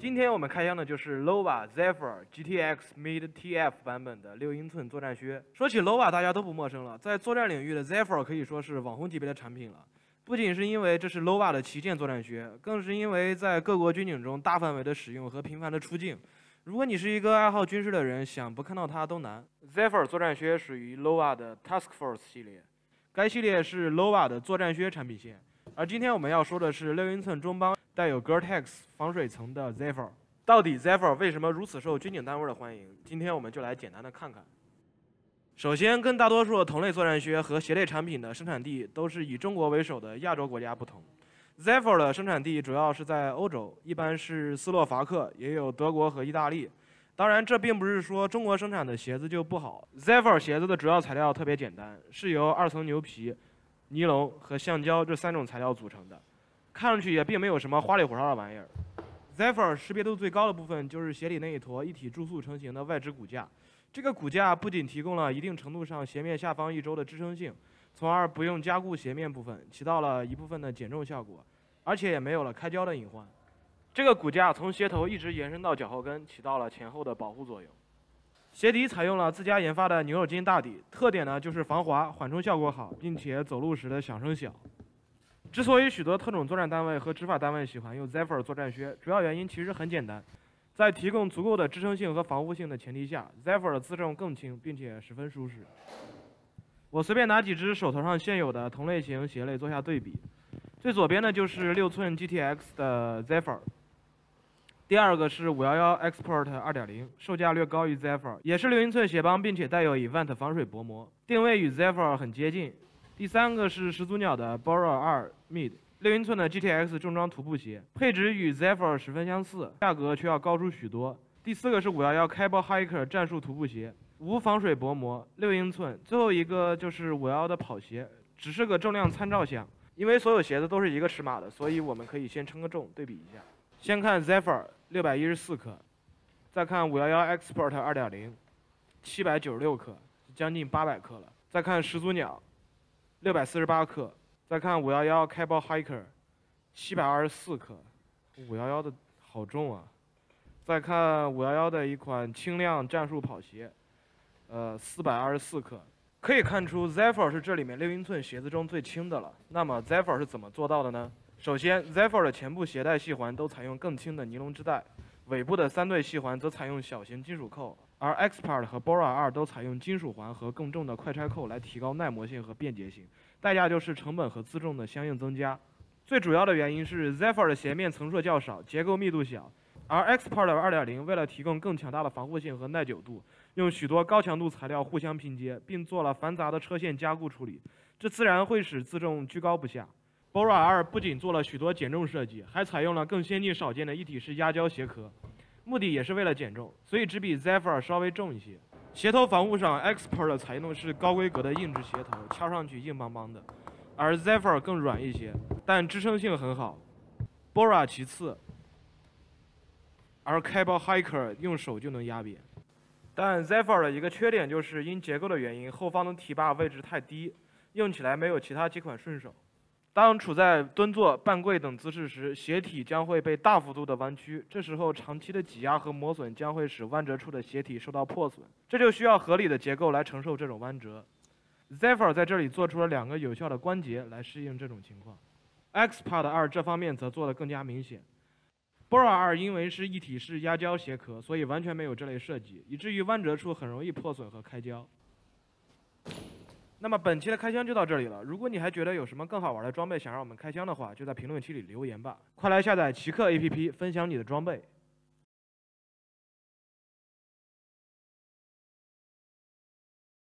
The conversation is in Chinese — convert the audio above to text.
今天我们开箱的就是 Lova Zephyr GTX Mid TF 版本的六英寸作战靴。说起 Lova，大家都不陌生了，在作战领域的 Zephyr 可以说是网红级别的产品了。不仅是因为这是 Lova 的旗舰作战靴，更是因为在各国军警中大范围的使用和频繁的出镜。如果你是一个爱好军事的人，想不看到它都难。Zephyr 作战靴属于 Lova 的 Task Force 系列，该系列是 Lova 的作战靴产品线。而今天我们要说的是六英寸中帮。带有 Gortex 防水层的 Zephyr，到底 Zephyr 为什么如此受军警单位的欢迎？今天我们就来简单的看看。首先，跟大多数同类作战靴和鞋类产品的生产地都是以中国为首的亚洲国家不同，Zephyr 的生产地主要是在欧洲，一般是斯洛伐克，也有德国和意大利。当然，这并不是说中国生产的鞋子就不好。Zephyr 鞋子的主要材料特别简单，是由二层牛皮、尼龙和橡胶这三种材料组成的。看上去也并没有什么花里胡哨的玩意儿。Zephyr 识别度最高的部分就是鞋底那一坨一体注塑成型的外置骨架。这个骨架不仅提供了一定程度上鞋面下方一周的支撑性，从而不用加固鞋面部分，起到了一部分的减重效果，而且也没有了开胶的隐患。这个骨架从鞋头一直延伸到脚后跟，起到了前后的保护作用。鞋底采用了自家研发的牛肉筋大底，特点呢就是防滑、缓冲效果好，并且走路时的响声小。之所以许多特种作战单位和执法单位喜欢用 Zephyr 作战靴，主要原因其实很简单，在提供足够的支撑性和防护性的前提下，Zephyr 的自重更轻，并且十分舒适。我随便拿几只手头上现有的同类型鞋类做下对比，最左边的就是六寸 GTX 的 Zephyr，第二个是五幺幺 Export 二点零，售价略高于 Zephyr，也是六英寸鞋帮，并且带有 Event 防水薄膜，定位与 Zephyr 很接近。第三个是始祖鸟的 Bora 2 Mid 六英寸的 GTX 重装徒步鞋，配置与 Zephyr 十分相似，价格却要高出许多。第四个是511 Cable Hiker 战术徒步鞋，无防水薄膜，六英寸。最后一个就是511的跑鞋，只是个重量参照项，因为所有鞋子都是一个尺码的，所以我们可以先称个重，对比一下。先看 Zephyr 六百一十四克，再看511 Expert 2.0，七百九十六克，将近八百克了。再看始祖鸟。六百四十八克，再看五幺幺开包 hiker，七百二十四克，五幺幺的好重啊！再看五幺幺的一款轻量战术跑鞋，呃，四百二十四克，可以看出 Zephyr 是这里面六英寸鞋子中最轻的了。那么 Zephyr 是怎么做到的呢？首先，Zephyr 的前部鞋带系环都采用更轻的尼龙织带，尾部的三对系环则采用小型金属扣。而 Expert 和 Bora 二都采用金属环和更重的快拆扣来提高耐磨性和便捷性，代价就是成本和自重的相应增加。最主要的原因是 Zephyr 的鞋面层数较少，结构密度小，而 Expert 2.0为了提供更强大的防护性和耐久度，用许多高强度材料互相拼接，并做了繁杂的车线加固处理，这自然会使自重居高不下。Bora 二不仅做了许多减重设计，还采用了更先进少见的一体式压胶鞋壳。目的也是为了减重，所以只比 Zephyr 稍微重一些。鞋头防护上，Expert 采用的是高规格的硬质鞋头，敲上去硬邦邦的，而 Zephyr 更软一些，但支撑性很好。Bora 其次，而 Cable Hiker 用手就能压扁。但 Zephyr 的一个缺点就是因结构的原因，后方的提把位置太低，用起来没有其他几款顺手。当处在蹲坐、半跪等姿势时，鞋体将会被大幅度的弯曲，这时候长期的挤压和磨损将会使弯折处的鞋体受到破损，这就需要合理的结构来承受这种弯折。Zephyr 在这里做出了两个有效的关节来适应这种情况，Expert 二这方面则做得更加明显。Bora 二因为是一体式压胶鞋壳，所以完全没有这类设计，以至于弯折处很容易破损和开胶。那么本期的开箱就到这里了。如果你还觉得有什么更好玩的装备想让我们开箱的话，就在评论区里留言吧。快来下载奇客 APP，分享你的装备。